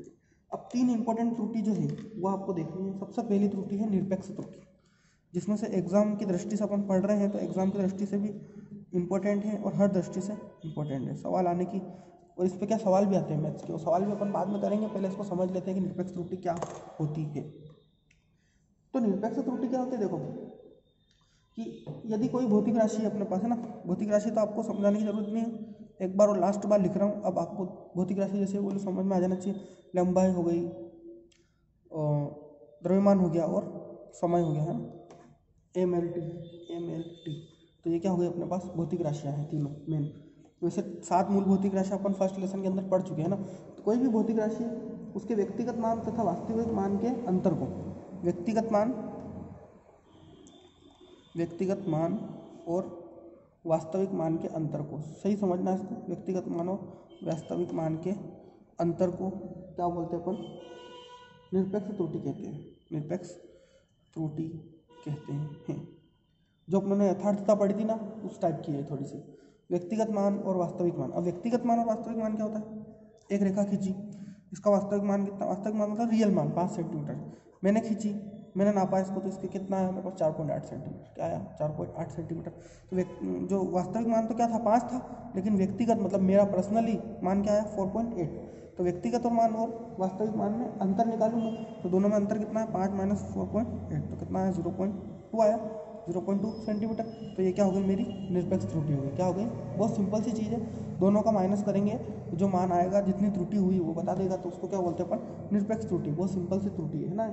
अब तीन इंपॉर्टेंट त्रुटि जो है, वो आपको देखनी है। सबसे पहली त्रुटि है निरपेक्ष त्रुटि। जिसमें से एग्ज़ाम की दृष्टि से अपन पढ़ रहे हैं तो एग्ज़ाम की दृष्टि से भी इम्पोर्टेंट है और हर दृष्टि से इम्पोर्टेंट है। सवाल आने की, और इस पर क्या सवाल भी आते हैं मैथ्स के? वो सवाल भी अपन बाद में करेंगे, पहले इसको समझ लेते हैं कि निरपेक्ष त्रुटि क्या होती है। तो निरपेक्ष त्रुटि क्या होती है, देखो, कि यदि कोई भौतिक राशि अपने पास, है ना? भौतिक राशि तो आपको समझाने की ज़रूरत नहीं है। एक बार और लास्ट बार लिख रहा हूँ। अब आपको भौतिक राशि जैसे बोले समझ में आ जाना चाहिए। लंबाई हो गई द्रव्यमान हो गया और समय हो गया, है M L T M L T तो ये क्या हो गया अपने पास? भौतिक राशियाँ हैं तीनों मेन वैसे सात मूल भौतिक राशि अपन फ़र्स्ट लेसन के अंदर पढ़ चुके हैं ना? तो कोई भी भौतिक राशि, उसके व्यक्तिगत मान तथा वास्तविक मान के अंतर को, व्यक्तिगत मान व्यक्तिगत मान और वास्तविक मान के अंतर को। सही समझना इसको? व्यक्तिगत मान, वास्तविक मान के अंतर को क्या बोलते हैं अपन? निरपेक्ष त्रुटि कहते हैं। निरपेक्ष त्रुटि कहते हैं। जो अपने यथार्थता पढ़ी थी ना, उस टाइप की है थोड़ी सी। व्यक्तिगत मान और वास्तविक मान। अब व्यक्तिगत मान और वास्तविक मान क्या होता है? एक रेखा खींची। इसका वास्तविक मान कितना? वास्तविक मान मतलब रियल मान पाँच सेंटीमीटर मैंने खींची मैंने नापा इसको तो इसके कितना है? मेरे पास चार पॉइंट आठ सेंटीमीटर क्या आया चार पॉइंट आठ सेंटीमीटर तो जो वास्तविक मान तो क्या था? पाँच था, लेकिन व्यक्तिगत मतलब मेरा पर्सनली मान क्या आया फोर पॉइंट एट तो व्यक्तिगत और मान और वास्तविक मान में अंतर निकालूँगा तो दोनों में अंतर कितना है? पाँच माइनस फोर पॉइंट एट तो कितना है? ज़ीरो पॉइंट टू आया। ज़ीरो पॉइंट टू सेंटीमीटर तो ये क्या हो गई? मेरी निरपेक्ष त्रुटि हो गई। क्या हो गई? बहुत सिंपल सी चीज़ है। दोनों का माइनस करेंगे जो मान आएगा, जितनी त्रुटि हुई वो बता देगा। तो उसको क्या बोलते हैं अपन? निरपेक्ष त्रुटि। बहुत सिंपल सी त्रुटि है ना?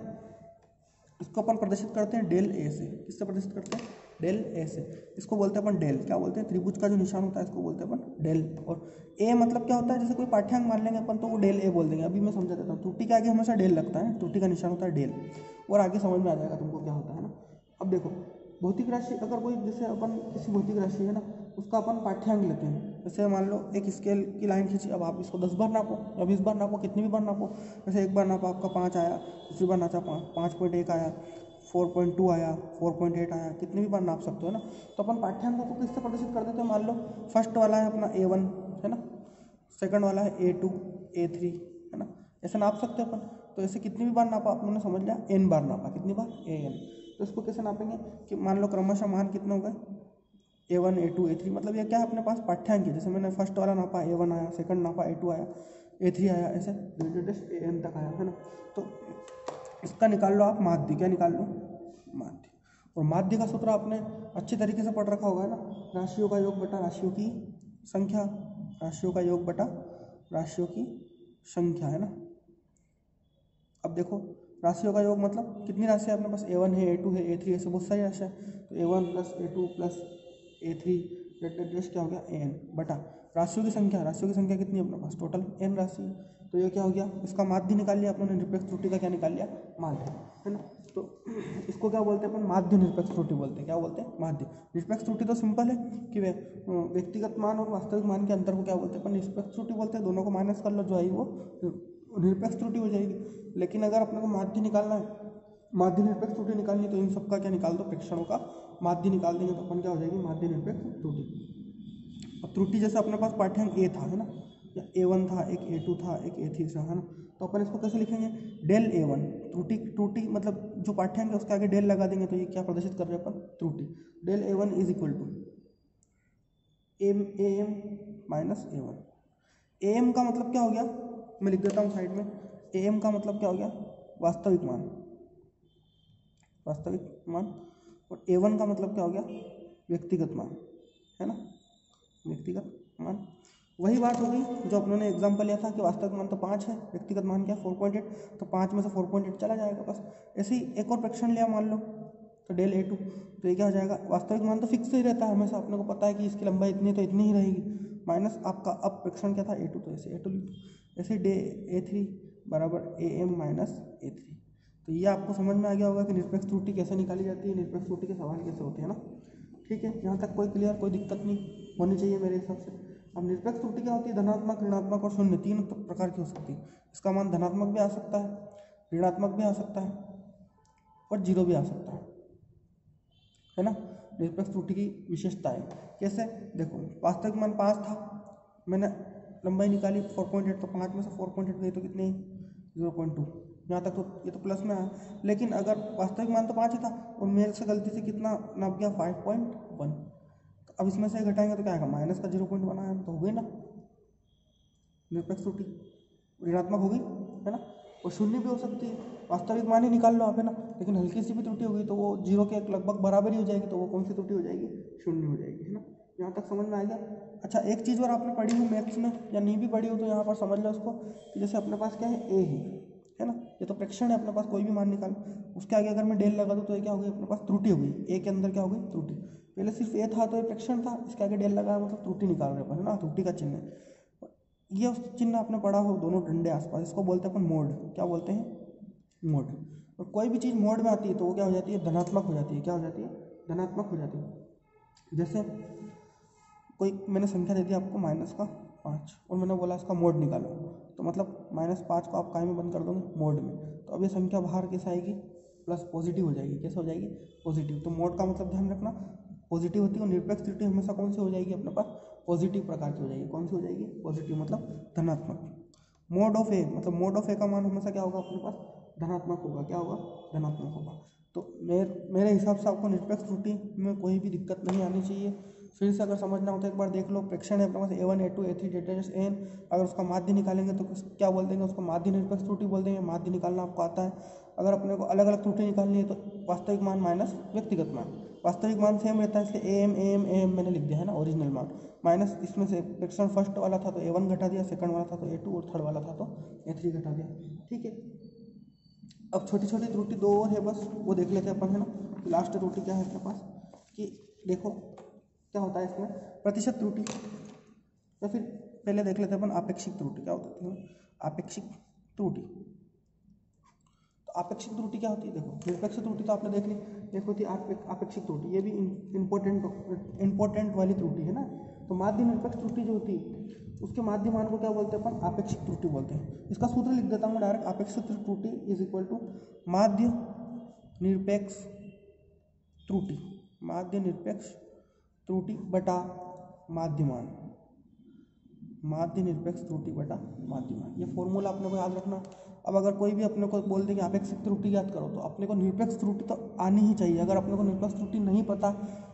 इसको अपन प्रदर्शित करते हैं डेल ए से। किससे प्रदर्शित करते हैं? डेल ए से। इसको बोलते हैं अपन डेल। क्या बोलते हैं? त्रिभुज का जो निशान होता है, इसको बोलते हैं अपन डेल। और ए मतलब क्या होता है? जैसे कोई पाठ्यांक मान लेंगे अपन तो वो डेल ए बोल देंगे। अभी मैं समझा देता हूँ। त्रुटि के आगे हमेशा डेल लगता है। त्रुटि का निशान होता है डेल। और आगे समझ में आ जाएगा तुमको क्या होता है ना। अब देखो, भौतिक राशि, अगर कोई, जैसे अपन किसी भौतिक राशि है ना उसका अपन पाठ्यांक लेते हैं। जैसे मान लो एक स्केल की लाइन खींची, अब आप इसको दस बार नापो या बीस बार नापो, कितनी भी बार नापो। जैसे एक बार नापो, आपका पाँच आया, दूसरी बार नाचा पाँच पाँच पॉइंट एक आया फोर पॉइंट टू आया फोर पॉइंट एट आया, कितनी भी बार नाप सकते हो ना। तो अपन पाठ्यांकों को किससे प्रदर्शित कर देते हैं मान लो फ़र्स्ट वाला है अपना ए वन है ना? सेकंड वाला है ए टू ए थ्री है ना? ऐसे नाप सकते हो अपन। तो ऐसे कितनी भी बार नापा, आपने समझ लिया एन बार नापा, कितनी बार? ए एन तो इसको कैसे नापेंगे कि मान लो क्रमशः मान कितने हो गए? A one a two a three मतलब ये क्या है अपने पास? पाठ्यांक है। जैसे मैंने फ़र्स्ट वाला नापा ए वन आया सेकंड नापा ए टू आया ए थ्री आया, ऐसे ए एन तक आया, है ना? तो इसका निकाल लो आप, माध्य, क्या निकाल लो? माध्य। और माध्य का सूत्र आपने अच्छे तरीके से पढ़ रखा होगा, है ना? राशियों का योग बटा राशियों की संख्या, राशियों का योग बटा राशियों की संख्या, है ना? अब देखो, राशियों का योग मतलब कितनी राशि है अपने पास? ए वन है ए टू है ए थ्री ऐसे बहुत सारी राशि है। तो a one plus a two plus a three क्या हो गया? ए एन बटा। राशियों की संख्या, राशियों की संख्या कितनी है अपने पास? टोटल एन राशि। तो ये क्या हो गया? इसका माध्य निकाल लिया अपने निरपेक्ष त्रुटि का क्या निकाल लिया? माध्य। है ना? तो इसको क्या बोलते हैं अपन? माध्य निरपेक्ष त्रुटि बोलते हैं। क्या बोलते हैं? माध्य। निरपेक्ष त्रुटि तो सिंपल है कि वे व्यक्तिगत मान और वास्तविक मान के अंतर को क्या बोलते हैं? अपन निरपेक्ष त्रुटि बोलते हैं। दोनों को माइनस कर लो, जो आई वो, निरपेक्ष त्रुटि हो जाएगी। लेकिन अगर अपने को माध्य निकालना है, माध्य निरपेक्ष त्रुटि निकालनी तो इन सबका क्या निकाल दो? प्रेक्षणों का माध्य निकाल देंगे तो अपन क्या हो जाएगी? माध्य निरपेक्ष त्रुटि। अब त्रुटि जैसे अपने पास पाठ्यांक ए था, है ना? या ए वन था, एक ए टू था, एक ए थ्री था, है ना? तो अपन इसको कैसे लिखेंगे? डेल ए वन त्रुटि त्रुटि मतलब जो पाठ्यांक है उसके आगे डेल लगा देंगे तो ये क्या प्रदर्शित कर रहे हैं अपन? त्रुटि। Del a one is equal to m a m minus a one a m का मतलब क्या हो गया? मैं लिख देता हूँ साइड में। ए एम का मतलब क्या हो गया? वास्तविक मान। वास्तविक मान। और ए वन का मतलब क्या हो गया? व्यक्तिगत मान, है ना? व्यक्तिगत मान। वही बात हो गई जो अपनों ने एग्ज़ाम्पल लिया था कि वास्तविक मान तो पाँच है, व्यक्तिगत मान क्या? फोर पॉइंट एट तो पाँच में से फोर पॉइंट एट चला जाएगा बस। ऐसे ही एक और प्रेक्षण लिया मान लो तो डेल ए टू तो ये क्या हो जाएगा? वास्तविक मान तो फिक्स ही रहता है, हमेशा अपने को पता है कि इसकी लंबाई इतनी तो इतनी ही रहेगी। माइनस आपका अब प्रेक्षण क्या था? ए टू तो ऐसे ए टू ऐसे डे ए थ्री बराबर a m minus a three तो ये आपको समझ में आ गया होगा कि निरपेक्ष त्रुटि कैसे निकाली जाती है, निरपेक्ष त्रुटि के सवाल कैसे होते हैं ना? ठीक है? यहाँ तक कोई क्लियर कोई दिक्कत नहीं होनी चाहिए मेरे हिसाब से। अब निरपेक्ष त्रुटि क्या होती है? धनात्मक, ऋणात्मक और शून्य, तीन प्रकार की हो सकती है। इसका मान धनात्मक भी आ सकता है, ऋणात्मक भी आ सकता है और ज़ीरो भी आ सकता है। है ना? निरपेक्ष त्रुटि की विशेषता है। कैसे? देखो, वास्तविक मान पाँच था। मैंने लंबाई निकाली फोर पॉइंट एट तो पाँच में से फोर पॉइंट एट गई तो कितनी? ज़ीरो पॉइंट टू यहाँ तक तो ये तो प्लस में आया लेकिन अगर वास्तविक मान तो पाँच ही था, और मेरे से गलती से कितना नाप गया? Five point one. अब इसमें से घटाएँगे तो क्या आएगा? माइनस का ज़ीरो पॉइंट वन आया तो हो गई ना। निरपेक्ष त्रुटि। ऋणात्मक हो गई है ना? और शून्य भी हो सकती है। वास्तविक मान ही निकाल लो आप, है ना? लेकिन हल्की सी भी त्रुटि होगी तो वो ज़ीरो के लगभग बराबर ही हो जाएगी तो वो कौन सी त्रुटि हो जाएगी? शून्य हो जाएगी, है ना? यहाँ तक समझ में आ गया? अच्छा एक चीज़ और आपने पढ़ी हो मैथ्स में, या नहीं भी पढ़ी हो तो यहाँ पर समझ लो उसको जैसे अपने पास क्या है? ए है। है ना? ये तो प्रेक्षण है, अपने पास कोई भी मान निकाल। उसके आगे अगर मैं डेल लगा दूँ तो ये क्या हो गई अपने पास त्रुटि हो गई। ए के अंदर क्या हो गई? त्रुटि। पहले सिर्फ़ ए था तो ये प्रेक्षण था। इसके आगे डेल लगाया मतलब त्रुटि निकाल रहे अपन, है ना? त्रुटि का चिन्ह। ये उस चिन्ह आपने पढ़ा हो, दोनों डंडे आसपास। इसको बोलते हैं अपन मोड। क्या बोलते हैं? मोड। और कोई भी चीज़ मोड में आती है तो वो क्या हो जाती है? धनात्मक हो जाती है। क्या हो जाती है? धनात्मक हो जाती है। जैसे कोई, मैंने संख्या दे दी आपको, माइनस का पाँच, और मैंने बोला इसका मोड निकालो। तो मतलब माइनस पाँच को आप काय में बंद कर दोगे मोड में। तो अब ये संख्या बाहर कैसे आएगी? प्लस पॉजिटिव हो जाएगी। कैसे हो जाएगी? पॉजिटिव तो मोड का मतलब ध्यान रखना पॉजिटिव होती है और निरपेक्ष त्रुटि हमेशा कौन सी हो जाएगी? अपने पास पॉजिटिव प्रकार की हो जाएगी। कौन सी हो जाएगी? पॉजिटिव मतलब धनात्मक। मोड ऑफ़ ए मतलब मोड ऑफ़ ए का मान हमेशा क्या होगा अपने पास? धनात्मक होगा। क्या होगा? धनात्मक होगा। तो मेरे मेरे हिसाब से आपको निरपेक्ष त्रुटि में कोई भी दिक्कत नहीं आनी चाहिए। फिर से अगर समझना हो तो एक बार देख लो, प्रेक्षण है अपने a one a two a three data N अगर उसका माध्य निकालेंगे तो क्या बोल देंगे उसको? माध्य निरपेक्ष त्रुटि बोल देंगे, माध्य निकालना आपको आता है। अगर अपने को अलग अलग त्रुटि निकालनी है तो वास्तविक मान माइनस व्यक्तिगत मान। वास्तविक मान सेम रहता है, इसलिए a m a m a m मैंने लिख दिया है ना ओरिजिनल मान। माइनस इसमें से प्रेक्षण फ़र्स्ट वाला था तो ए वन घटा दिया सेकंड वाला था तो ए टू और थर्ड वाला था तो ए थ्री घटा दिया। ठीक है? अब छोटी छोटी त्रुटि दो और है बस, वो देख लेते हैं अपन, है ना? लास्ट त्रुटि क्या है अपने पास? कि देखो क्या होता है इसमें? प्रतिशत त्रुटि। या फिर पहले देख लेते हैं अपन, आपेक्षिक त्रुटि क्या होती है आपेक्षिक त्रुटि। तो आपेक्षिक त्रुटि क्या होती है? देखो, निरपेक्ष त्रुटि तो आपने देख ली। एक होती है आपेक्षिक त्रुटि। ये भी इम्पोर्टेंट इम्पोर्टेंट वाली त्रुटि है ना? तो माध्य निरपेक्ष त्रुटि जो होती है उसके माध्य मान को क्या बोलते हैं अपन? आपेक्षिक त्रुटि बोलते हैं। इसका सूत्र लिख देता हूँ डायरेक्ट आपेक्षिक त्रुटि इज़ इक्वल टू माध्य निरपेक्ष त्रुटि। माध्य निरपेक्ष त्रुटि बटा माध्यमान। माध्य निरपेक्ष त्रुटि बटा माध्यमान। ये फॉर्मूला अपने को याद रखना। अब अगर कोई भी अपने को बोल दे कि आपेक्षिक त्रुटि याद करो तो अपने को निरपेक्ष त्रुटि तो आनी ही चाहिए। अगर अपने को निरपेक्ष त्रुटि नहीं पता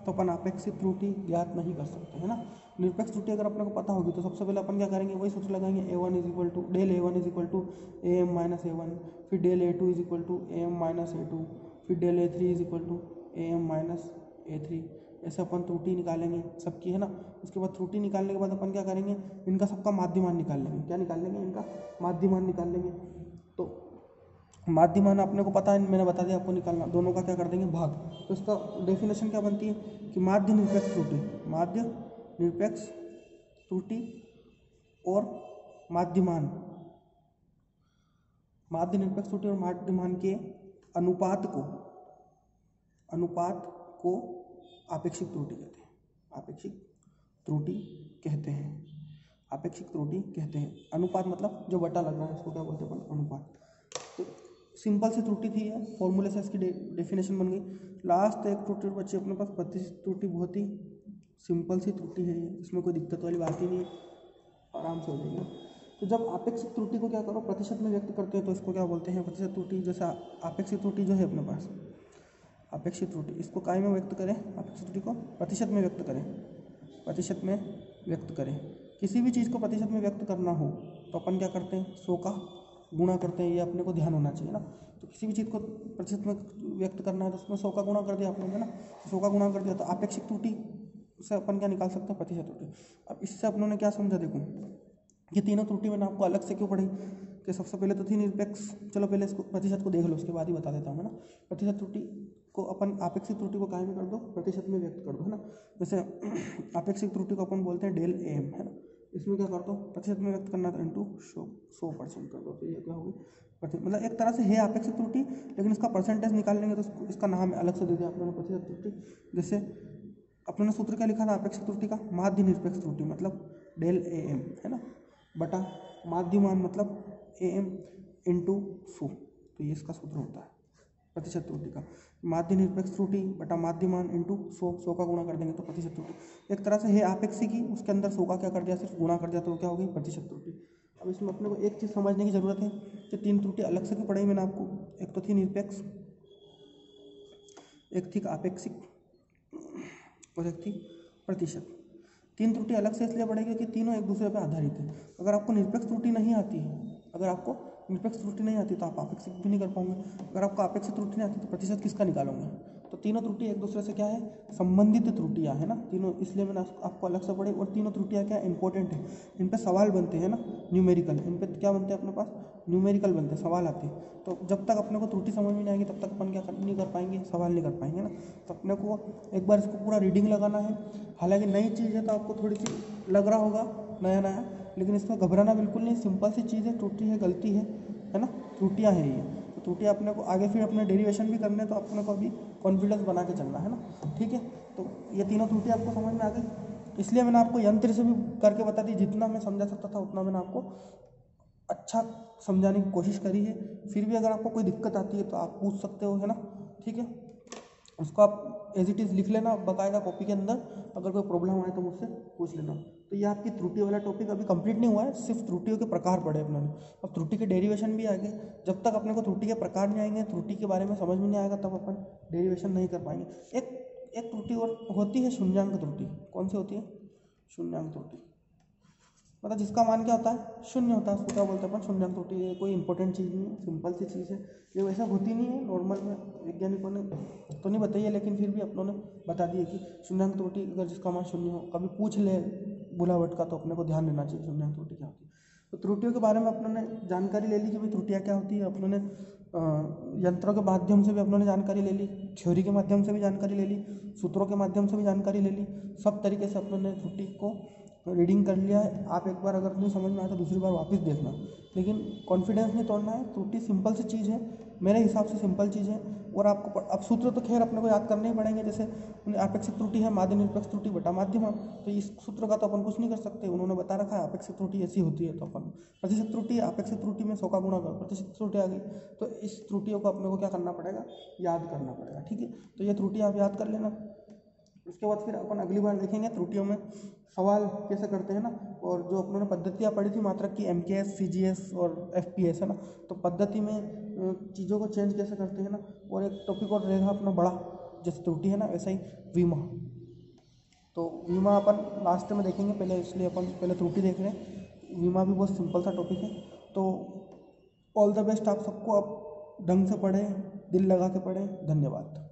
तो अपन अपेक्षित त्रुटि ज्ञात नहीं कर सकते, है ना? निरपेक्ष त्रुटि अगर अपने को पता होगी तो सबसे पहले अपन क्या करेंगे? वही सूत्र लगाएँगे a one is equal to del a one is equal to a m minus a one फिर del a two is equal to a m minus a two फिर del a three is equal to a m minus a three ऐसे अपन त्रुटि निकालेंगे, सबकी, है ना? उसके बाद त्रुटि निकालने के बाद अपन क्या करेंगे? इनका सबका माध्यमान निकाल लेंगे। क्या निकाल लेंगे? इनका माध्यमान निकाल लेंगे। तो माध्यमान अपने को पता है, मैंने बता दिया, आपको निकालना। दोनों का क्या कर देंगे? भाग। तो इसका डेफिनेशन क्या बनती है? कि माध्य निरपेक्ष त्रुटि। माध्य निरपेक्ष त्रुटि और माध्यमान। माध्य निरपेक्ष त्रुटि और माध्यमान के अनुपात को अनुपात को आपेक्षिक त्रुटि कहते हैं। आपेक्षिक त्रुटि कहते हैं। आपेक्षिक त्रुटि कहते हैं। अनुपात मतलब जो बटा लग रहा है उसको क्या बोलते हैं अनुपात। तो सिंपल सी त्रुटि थी है फॉर्मूले से इसकी डेफिनेशन बन गई। लास्ट एक त्रुटि बच्चे अपने पास। प्रतिशत त्रुटि बहुत ही सिंपल सी त्रुटि है इसमें कोई दिक्कत वाली बात ही नहीं आराम से हो जाएगी। तो जब आपेक्षिक त्रुटि को क्या करो? प्रतिशत में व्यक्त करते हैं तो इसको क्या बोलते हैं? प्रतिशत त्रुटि जैसा आपेक्षिक त्रुटि जो है अपने पास। अपेक्षित त्रुटि। इसको काय में व्यक्त करें? अपेक्षित त्रुटि को प्रतिशत में व्यक्त करें। प्रतिशत में व्यक्त करें। किसी भी चीज़ को प्रतिशत में व्यक्त करना हो तो अपन क्या करते हैं? सौ का गुणा करते हैं। ये अपने को ध्यान होना चाहिए ना। तो किसी भी चीज़ को प्रतिशत में व्यक्त करना है तो उसमें सौ का गुणा कर दिया आप लोगों ने ना। सौ का गुणा कर दिया तो अपेक्षित त्रुटि से अपन क्या निकाल सकते हैं? प्रतिशत त्रुटि। अब इससे अपनों ने क्या समझा? देखो, ये तीनों त्रुटि मैंने आपको अलग से क्यों पढ़ी? कि सबसे पहले तो थी निरपेक्ष। चलो पहले इसको, प्रतिशत को देख लो, उसके बाद ही बता देता हूँ मैं ना? प्रतिशत त्रुटि को अपन आपेक्षिक त्रुटि को काय कर दो, प्रतिशत में व्यक्त कर दो, है ना? जैसे (clears throat) आपेक्षिक त्रुटि को अपन बोलते हैं डेल एम, है ना? इसमें क्या कर दो प्रतिशत में व्यक्त करना था इंटू सौ सौ परसेंट कर दो तो ये क्या होगी मतलब एक तरह से है आपेक्षिक त्रुटि, लेकिन इसका परसेंटेज निकाल लेंगे तो इसका नाम अलग से दे दिया आप लोगों ने प्रतिशत त्रुटि। जैसे अपने सूत्र क्या लिखा था अपेक्षित त्रुटि का? माध्य निरपेक्ष त्रुटि मतलब डेल ए एम, है ना? बटा माध्यमान मतलब ए एम इंटू सो तो ये इसका सूत्र होता है। प्रतिशत त्रुटि का। माध्य निरपेक्ष त्रुटि बटा माध्यमान इंटू सौ सौ का गुणा कर देंगे तो प्रतिशत त्रुटि। एक तरह से है आपेक्षी की, उसके अंदर सौ का क्या कर दिया? सिर्फ़ गुणा कर दिया तो क्या होगी? प्रतिशत त्रुटि। अब इसमें अपने को एक चीज़ समझने की ज़रूरत है कि तीन त्रुटि अलग से क्यों पढ़ाई मैंने आपको? एक तो थी निरपेक्ष, एक थी आपेक्षिक और एक थी प्रतिशत। तीन त्रुटि अलग से इसलिए पड़ेगी कि तीनों एक दूसरे पर आधारित है। अगर आपको निरपेक्ष त्रुटि नहीं आती है अगर आपको निरपेक्ष त्रुटि नहीं आती तो आप अपेक्षित भी नहीं कर पाओगे। अगर आपको अपेक्षित त्रुटि नहीं आती तो प्रतिशत किसका निकालोगे? तो तीनों त्रुटि एक दूसरे से क्या है? संबंधित त्रुटियाँ है ना? तीनों, इसलिए मैंने आपको अलग से पढ़ी। और तीनों त्रुटियाँ क्या इंपॉर्टेंट है। इन पर सवाल बनते हैं ना? न्यूमेरिकल इन पर क्या बनते हैं अपने पास? न्यूमेरिकल बनते हैं। सवाल आते हैं। तो जब तक अपने को त्रुटि समझ में नहीं आएगी, तब तक अपन क्या नहीं कर पाएँगे? सवाल नहीं कर पाएँगे ना? तो अपने को एक बार इसको पूरा रीडिंग लगाना है। हालाँकि नई चीज़ है तो आपको थोड़ी सी लग रहा होगा नया नया लेकिन इसमें घबराना बिल्कुल नहीं, सिंपल सी चीज़ है त्रुटि है, गलती है है ना? त्रुटियाँ हैं ये। तो त्रुटियाँ अपने को, आगे फिर अपने डेरिवेशन भी करने तो अपने को अभी कॉन्फिडेंस बना के चलना है ना? ठीक है? तो ये तीनों त्रुटियाँ आपको समझ में आ गई? इसलिए मैंने आपको यंत्र से भी करके बता दी, जितना मैं समझा सकता था उतना मैंने आपको अच्छा समझाने की कोशिश करी है। फिर भी अगर आपको कोई दिक्कत आती है तो आप पूछ सकते हो, है ना? ठीक है? उसको आप एज इट इज़ लिख लेना बकायदा कॉपी के अंदर। अगर कोई प्रॉब्लम आए तो मुझसे पूछ लेना। तो ये आपकी त्रुटि वाला टॉपिक अभी कंप्लीट नहीं हुआ है, सिर्फ़ त्रुटियों के प्रकार पढ़े अपने अब त्रुटि के डेरिवेशन भी आ गए जब तक अपने को त्रुटि के प्रकार नहीं आएँगे, त्रुटि के बारे में समझ में नहीं आएगा, तब अपन डेरिवेशन नहीं कर पाएँगे। एक एक त्रुटि और होती है, शून्यांक त्रुटि। कौन सी होती है? शून्यांक त्रुटि। मतलब जिसका मान क्या होता है? शून्य होता है उसको, क्या बोलते हैं अपन? शून्य त्रुटि ये कोई इंपॉर्टेंट चीज़ नहीं है सिंपल सी चीज़ है। ये वैसा होती नहीं है नॉर्मल में वैज्ञानिकों ने तो नहीं बताई है, लेकिन फिर भी अपनों ने बता दिया कि शून्यांक त्रुटि अगर जिसका मान शून्य हो, कभी पूछ ले बुलावट का तो अपने को ध्यान देना चाहिए शून्यांक त्रुटि क्या होती है? तो त्रुटियों के बारे में अपनों ने जानकारी ले ली कि भाई त्रुटियाँ क्या होती है? अपनों ने यंत्रों के माध्यम से भी अपनों ने जानकारी ले ली, थ्योरी के माध्यम से भी जानकारी ले ली, सूत्रों के माध्यम से भी जानकारी ले ली, सब तरीके से अपनों ने त्रुटि को रीडिंग कर लिया है आप एक बार अगर नहीं समझ में आया तो दूसरी बार वापस देखना। लेकिन कॉन्फिडेंस नहीं तोड़ना है, त्रुटि सिंपल सी चीज़ है, मेरे हिसाब से सिंपल चीज़ है, और आपको अब सूत्र तो खैर अपने को याद करने ही पड़ेंगे, जैसे अपेक्षित त्रुटि है माध्य निरपेक्ष त्रुटि, बटा माध्यम तो इस सूत्र का तो अपन कुछ नहीं कर सकते, उन्होंने बता रखा है अपेक्षित त्रुटि ऐसी होती है तो अपन, प्रतिशत त्रुटि अपेक्षित त्रुटि में सौ का गुणा करो, प्रतिशत त्रुटि आ गई तो इस त्रुटियों को अपने को क्या करना पड़ेगा? याद करना पड़ेगा, ठीक है? तो ये त्रुटि आप याद कर लेना। उसके बाद फिर अपन अगली बार देखेंगे त्रुटियों में सवाल कैसे करते हैं ना? और जो अपनों पद्धतियाँ पढ़ी थी मात्रक की M K S C G S और एफ़ पी एस है ना? तो पद्धति में चीज़ों को चेंज कैसे करते हैं ना? और एक टॉपिक और रहेगा अपना बड़ा, जैसे त्रुटि है ना, वैसा ही वीमा। तो वीमा अपन लास्ट में देखेंगे, पहले इसलिए अपन पहले त्रुटि देख रहे हैं। वीमा भी बहुत सिंपल सा टॉपिक है। तो ऑल द बेस्ट आप सबको आप ढंग से पढ़ें, दिल लगा के पढ़ें। धन्यवाद।